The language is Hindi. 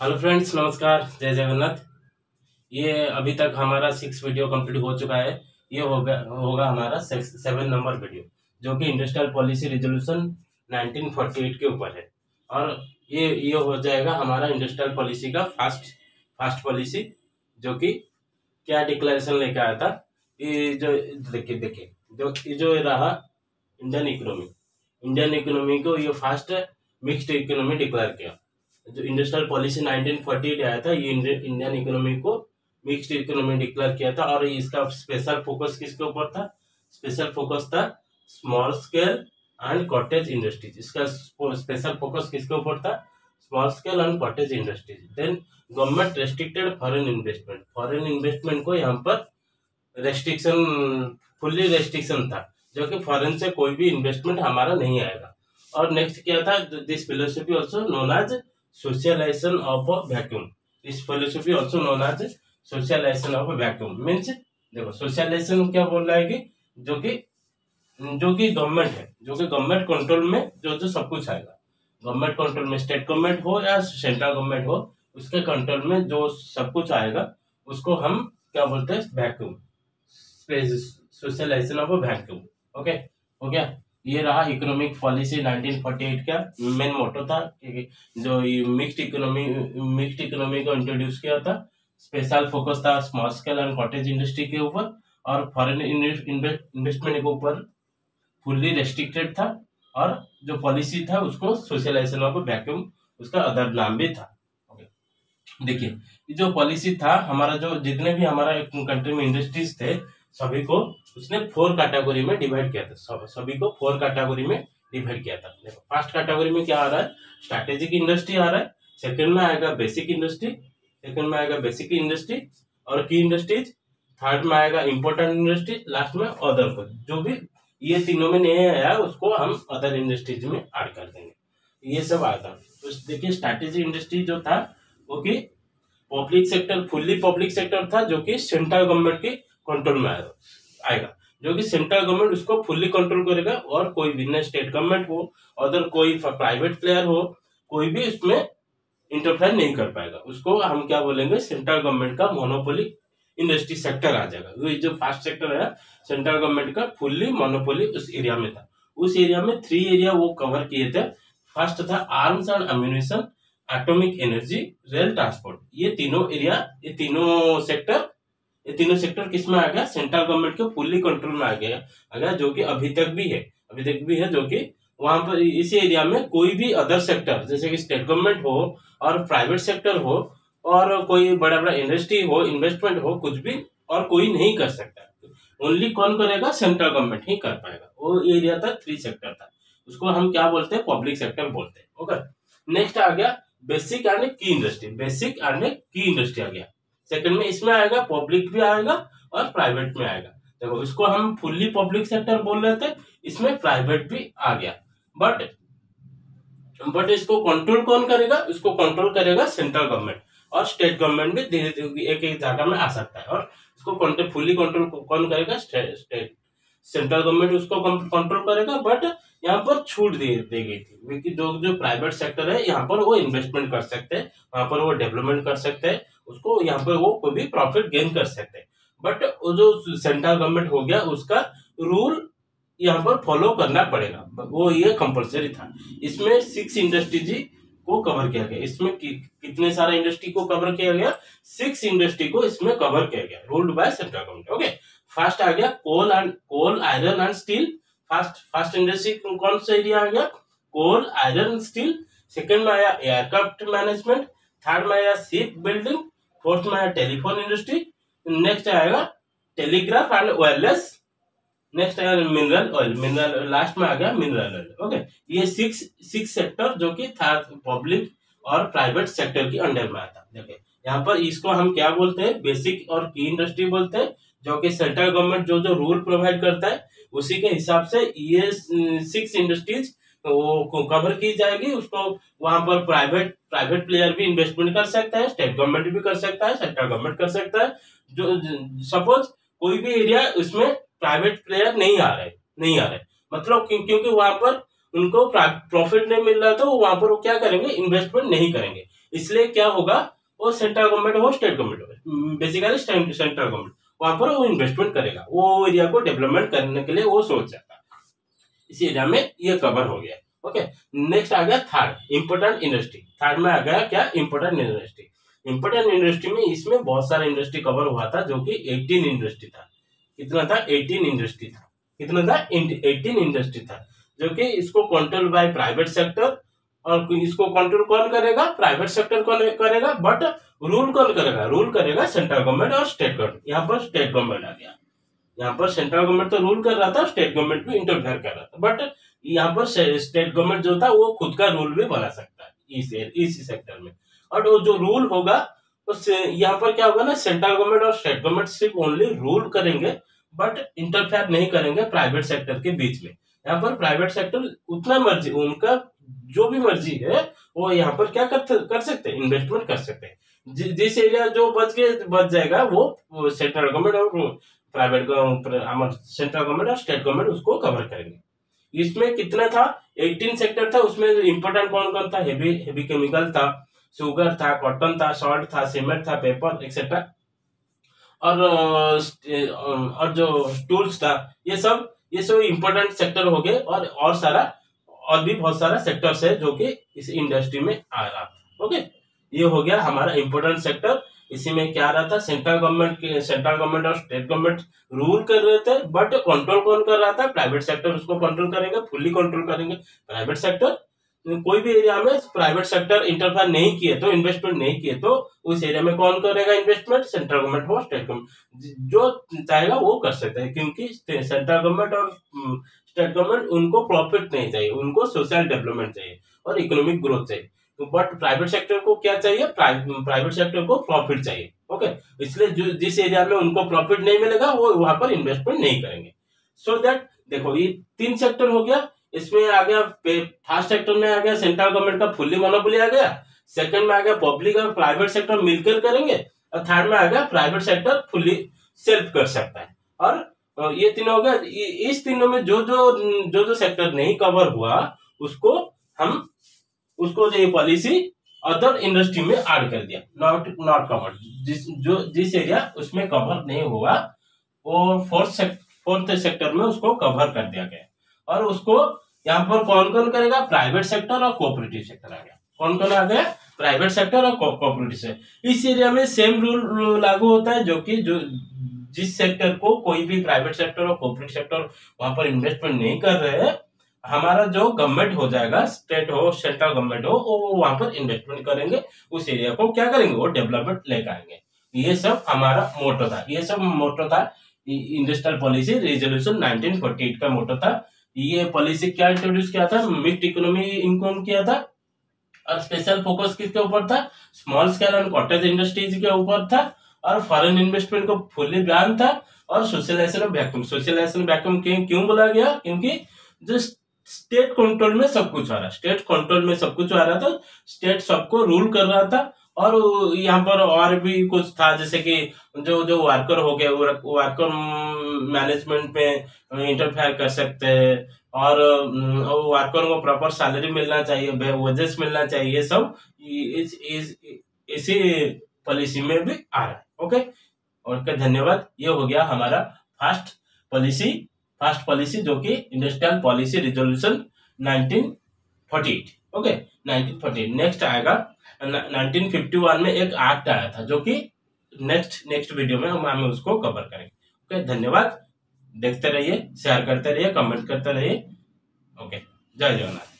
हेलो फ्रेंड्स, नमस्कार। जय जगन्नाथ। ये अभी तक हमारा सिक्स वीडियो कंप्लीट हो चुका है। ये होगा होगा हमारा सेवन नंबर वीडियो जो कि इंडस्ट्रियल पॉलिसी रिजोल्यूशन 1948 के ऊपर है। और ये ये हो जाएगा हमारा इंडस्ट्रियल पॉलिसी का फास्ट फास्ट पॉलिसी जो कि क्या डिक्लेरेशन लेके आया था? ये जो, देखिए देखिए, जो, ये जो रहा इंडियन इकोनॉमी इंडियन इकोनॉमी को ये फास्ट मिक्स्ड इकोनॉमी डिक्लेयर किया। जो इंडस्ट्रियल पॉलिसी 1948 आया था, ये इंडियन इकोनॉमी को मिक्स्ड इकोनॉमी डिक्लेयर किया था और इसका स्पेशल फोकस किसके ऊपर था? स्पेशल फोकस था small scale and cottage industries इसका स्पेशल फोकस किसके ऊपर था? Small scale and cottage industries then government restricted foreign investment foreign investment को यहाँ पर रेस्ट्रिक्शन फुल्ली रेस्ट्रिक्शन था, जो कि फॉरेन से कोई भी इन्वेस्टमेंट हमारा नहीं आएगा। और नेक्स्ट क्या था? This philosophy also known as socialization of a vacuum. This philosophy also known as socialization of a vacuum. Means, देखो सोशलाइजेशन क्या बोल रहा है कि जो कि जो कि गवर्नमेंट है, जो कि गवर्नमेंट कंट्रोल में जो जो सब कुछ आएगा। गवर्नमेंट कंट्रोल में स्टेट गवर्नमेंट हो या सेंट्रल गवर्नमेंट हो, उसके कंट्रोल में जो सब कुछ आएगा, उसको हम क्या बोलते हैं? Vacuum socialisation of vacuum okay हो गया? ये रहा इकोनॉमिक पॉलिसी 1948 का मेन मोटो था जो मिक्स्ड इकोनॉमी मिक्स्ड इकोनॉमी को इंट्रोड्यूस किया था। स्पेशल फोकस था small scale and cottage industry के ऊपर और फॉरेन इन्वेस्टमेंट के ऊपर फुल्ली रेस्ट्रिक्टेड था और जो पॉलिसी था उसको सोशलाइजेशन ऑफ़ वैक्यूम उसका अदर नाम भी था। देखिए जो पॉलिसी था, हमारा जो जितने भी हमारा कंट्री में इंडस्ट्रीज़ थे सभी को उसने फोर कैटेगरी में डिवाइड किया था। सब, सभी को फोर कैटेगरी में डिवाइड किया था। देखो फ़र्स्ट कैटेगरी में क्या आ रहा है? स्ट्रैटेजिक इंडस्ट्री आ रहा है। सेकंड में आएगा बेसिक इंडस्ट्री सेकंड में आएगा बेसिक इंडस्ट्री और की इंडस्ट्रीज़ थर्ड में आएगा इंपोर्टेंट इंडस्ट्री लास्ट में अदर को। जो भी ये तीनों में नहीं आया उसको हम अदर इंडस्ट्रीज़ में ऐड कर देंगे। ये सब था। तो देखिए स्ट्रैटेजिक इंडस्ट्री जो था वो कि public sector fully public sector था जो कि सेंट्रल गवर्नमेंट की कंट्रोल में आएगा। जो कि सेंट्रल गवर्नमेंट उसको फुल्ली कंट्रोल करेगा और कोई भी स्टेट गवर्नमेंट हो अदर कोई प्राइवेट प्लेयर हो, कोई भी इसमें इंटरफेयर नहीं कर पाएगा। उसको हम क्या बोलेंगे? सेंट्रल गवर्नमेंट का मोनोपोली इंडस्ट्री सेक्टर आ जाएगा। जो फ़र्स्ट सेक्टर है सेंट्रल गवर्नमेंट का फुल्ली मोनोपोली उस एरिया में था। उस एरिया में थ्री एरिया वो कवर किए थे। फ़र्स्ट था arms and ammunition atomic energy rail transport ये तीनों एरिया ये तीनों सेक्टर ये तीनों सेक्टर किसमें आ गया? सेंट्रल गवर्नमेंट के फुल्ली कंट्रोल में आ गया। आ गया जो कि अभी तक भी है। अभी तक भी है जो कि वहाँ पर इसी एरिया में कोई भी अदर सेक्टर जैसे कि स्टेट गवर्नमेंट हो और प्राइवेट सेक्टर हो और कोई बड़ा बड़ा इंडस्ट्री हो इन्वेस्टमेंट हो, कुछ भी और कोई नहीं कर सकता। ओनली कौन करेगा? सेंट्रल गवर्नमेंट ही कर पाएगा। वो एरिया था थ्री सेक्टर था। उसको हम क्या बोलते हैं? पब्लिक सेक्टर बोलते हैं। ओके नेक्स्ट आ गया। Basic and key industry basic and key industry आ गया। सेकंड में इसमें आएगा पब्लिक भी आएगा और प्राइवेट में आएगा। देखो, इसको हम फुल्ली पब्लिक सेक्टर बोल रहे थे, इसमें प्राइवेट भी आ गया। बट बट इसको कंट्रोल कौन करेगा? इसको कंट्रोल करेगा सेंट्रल गवर्नमेंट और स्टेट गवर्नमेंट भी धीरे धीरे एक एक जगह में आ सकता है। और इसको फुल्ली कंट्रोल कौन करेगा? स्टेट सेंट्रल गवर्नमेंट उसको कंट्रोल करेगा बट यहाँ पर छूट दी दी गई थी। क्योंकि जो जो प्राइवेट सेक्टर है, यहाँ पर वो इन्वेस्टमेंट कर सकते हैं, वहाँ पर वो डेवलपमेंट कर सकते हैं। उसको यहाँ पर वो कोई भी प्रॉफिट गेन कर सकते हैं। बट जो सेंट्रल गवर्नमेंट हो गया उसका रूल यहाँ पर फॉलो करना पड़ेगा। वो ये कंपलसरी था। इसमें सिक्स इंडस्ट्रीज़ को कवर किया गया। इसमें कि, कितने सारे इंडस्ट्री को कवर किया गया? सिक्स इंडस्ट्री को इसमें कवर किया गया। Ruled by central government okay first आ गया coal and coal iron and steel first first industry कौन सा एरिया आ गया? कोल आयरन स्टील सेकेंड में आया एयरक्राफ्ट मैनेजमेंट थर्ड में आया शिप बिल्डिंग फोर्थ में आया टेलीफोन इंडस्ट्री नेक्स्ट आएगा टेलीग्राफ एंड वायरलेस नेक्स्ट आएगा मिनरल ऑयल मिनरल लास्ट में आ गया मिनरल ऑयल ओके ये सिक्स सिक्स सेक्टर जो कि था पब्लिक और प्राइवेट सेक्टर के अंडर में आता देखिए। यहाँ पर इसको हम क्या बोलते हैं? बेसिक और की इंडस्ट्री बोलते हैं, जो कि सेंट्रल गवर्नमेंट जो जो रूल प्रोवाइड करता है, उसी के हिसाब से ये सिक्स इंडस्ट्रीज़ वो कवर की जाएगी, उसको वहाँ पर प्राइवेट प्राइवेट प्लेयर भी इन्वेस्टमेंट कर सकता है स्टेट गवर्नमेंट भी कर सकता है सेंट्रल गवर्नमेंट कर सकता है। जो सपोज़ कोई भी एरिया उसमें प्राइवेट प्लेयर नहीं आ रहे, नहीं आ रहे। मतलब क्योंकि वहाँ पर उनको प्रॉफिट नहीं मिल रहा तो वहाँ पर वो क्या करेंगे? इन्वेस्टमेंट नहीं करेंगे। इसलिए क्या होगा? वो सेंट्रल गवर्नमेंट हो स्टेट गवर्नमेंट हो। बेसिकली सेंट्रल गवर्नमेंट वहाँ पर वो इन्वेस्टमेंट करेगा। वो एरिया को डेवलपमेंट करने के लिए वो सोच जाता है। इस एरिया में ये कवर हो गया। ओके नेक्स्ट आ गया थर्ड इंपोर्टेंट इंडस्ट्री थर्ड में आ गया क्या? इंपोर्टेंट इंडस्ट्री इंपोर्टेंट इंडस्ट्री में इसमें बहुत सारा इंडस्ट्री कवर हुआ था जो कि 18 इंडस्ट्री था। कितना था? 18 इंडस्ट्री था। कितना था? 18 इंडस्ट्री था। जो कि इसको कंट्रोल बाय प्राइवेट सेक्टर और इसको कंट्रोल कौन करेगा? प्राइवेट सेक्टर कौन करेगा? बट रूल कौन करेगा? रूल करेगा सेंट्रल गवर्नमेंट और स्टेट गवर्नमेंट यहाँ पर स्टेट गवर्नमेंट आ गया। यहाँ पर सेंट्रल गवर्नमेंट तो रूल कर रहा था स्टेट गवर्नमेंट भी इंटरफेयर कर रहा था। बट यहाँ पर स्टेट गवर्नमेंट जो था वो खुद का रूल भी बना सकता है इस इसी सेक्टर में। और वो जो रूल होगा उस यहाँ पर क्या होगा ना सेंट्रल गवर्नमेंट और स्टेट गवर्नमेंट सिर्फ़ ओनली रूल करेंगे बट इंटरफेयर नहीं करेंगे प्राइवेट सेक्टर के बीच में। यहाँ पर प्राइवेट सेक्टर उतना मर्ज़ी उनका जो भी मर्ज़ी है वो यहाँ पर क्या कर, कर सकते हैं इन्वेस्टमेंट कर सकते हैं। जिस एरिया जो बच के बच जाएगा वो सेंट्रल गवर्नमेंट और प्राइवेट सेंट्रल गवर्नमेंट और स्टेट गवर्नमेंट उसको कवर करेंगे। इसमें कितना था? 18 सेक्टर था, उसमें इम्पोर्टेंट कौन कौन था? हेवी हेवी केमिकल था शुगर था कॉटन था सॉल्ट था सीमेंट था पेपर एक्सेट्रा और और जो टूल्स था, ये सब ये सब इम्पोर्टेंट सेक्टर हो गए और और सारा, और भी बहुत सारा सेक्टर्स है जो कि इस इंडस्ट्री में आ रहा ओके ये हो गया हमारा इम्पोर्टेंट सेक्टर इसी में क्या रहा था? सेंट्रल गवर्नमेंट सेंट्रल गवर्नमेंट और स्टेट गवर्नमेंट रूल कर रहे थे बट कंट्रोल कौन कर रहा था? प्राइवेट सेक्टर उसको कंट्रोल करेंगे फुल्ली कंट्रोल करेंगे। प्राइवेट सेक्टर कोई भी एरिया में प्राइवेट सेक्टर इंटरफेयर नहीं किए तो इन्वेस्टमेंट नहीं किए तो उस एरिया में कौन करेगा इन्वेस्टमेंट सेंट्रल गवर्नमेंट हो स्टेट गवर्नमेंट जो चाहेगा वो कर सकता है, क्योंकि सेंट्रल गवर्नमेंट और स्टेट गवर्नमेंट उनको प्रॉफिट नहीं चाहिए, उनको सोशल डेवलपमेंट चाहिए और इकोनॉमिक ग्रोथ चाहिए। तो बट प्राइवेट सेक्टर को क्या चाहिए? प्राइवेट सेक्टर को प्रॉफिट चाहिए ओके इसलिए जो, जिस एरिया में उनको प्रॉफिट नहीं मिलेगा, वो वहाँ पर इन्वेस्टमेंट नहीं करेंगे। सो so दैट देखो, ये तीन सेक्टर हो गया। इसमें आ गया फ़र्स्ट सेक्टर में आ गया सेंट्रल गवर्नमेंट का फुल्ली मोनोपोली आ गया। सेकंड में आ गया पब्लिक और प्राइवेट सेक्टर मिलकर करेंगे। और थर्ड में आ गया प्राइवेट सेक्टर फुल्ली सेल्फ कर सकता है। और ये तीनों हो गया। इस तीनों में जो जो जो जो सेक्टर नहीं कवर हुआ, उसको हम उसको जो पॉलिसी अदर इंडस्ट्री में ऐड कर दिया। नॉट नॉट कवर जिस, जो, जिस एरिया उसमें कवर नहीं हुआ, वो फोर्थ फोर्थ सेक्टर में उसको कवर कर दिया गया। और उसको यहाँ पर कौन कौन करेगा? प्राइवेट सेक्टर और कोऑपरेटिव सेक्टर आ गया। कौन कौन आ गया? प्राइवेट सेक्टर और कोऑपरेटिव सेक्टर इस एरिया में सेम रूल लागू होता है जो कि जो जिस सेक्टर को कोई भी प्राइवेट सेक्टर और कोऑपरेटिव सेक्टर वहाँ पर इन्वेस्टमेंट नहीं कर रहे हैं हमारा जो गवर्नमेंट हो जाएगा स्टेट हो सेंट्रल गवर्नमेंट हो, वो वहाँ पर इन्वेस्टमेंट करेंगे, उस एरिया को क्या करेंगे? वो डेवलपमेंट लेकर आएँगे। ये सब हमारा मोटो था। ये सब मोटो था इंडस्ट्रियल पॉलिसी रेजोल्यूशन 1948 का मोटो था। ये पॉलिसी क्या इंट्रोड्यूस किया था? मिक्स इकोनॉमी इनकम किया था। और स्पेशल फोकस किसके ऊपर था? Small scale and cottage industries के ऊपर था। और फॉरेन इन्वेस्टमेंट को फुल्ली बैन था। और socialisation of vacuum socialisation vacuum क्यों बोला गया? क्योंकि जो स्टेट कंट्रोल में सब कुछ आ रहा स्टेट कंट्रोल में सब कुछ आ रहा था। स्टेट सबको रूल कर रहा था। और यहाँ पर और भी कुछ था जैसे कि जो जो वर्कर हो गए वर्कर मैनेजमेंट में इंटरफेयर कर सकते हैं। और वर्कर को प्रॉपर सैलरी मिलना चाहिए वजेस मिलना चाहिए सब इस, इस, इसी पॉलिसी में भी आ रहा है। ओके ओके धन्यवाद। ये हो गया हमारा फ़र्स्ट पॉलिसी फ़र्स्ट पॉलिसी जो कि industrial policy resolution 1948 okay 1948 next आएगा 1951 में एक एक्ट आया था, जो कि नेक्स्ट नेक्स्ट वीडियो में हम, हमें उसको कवर करेंगे। ओके धन्यवाद। देखते रहिए शेयर करते रहिए कमेंट करते रहिए। ओके जय जगन्नाथ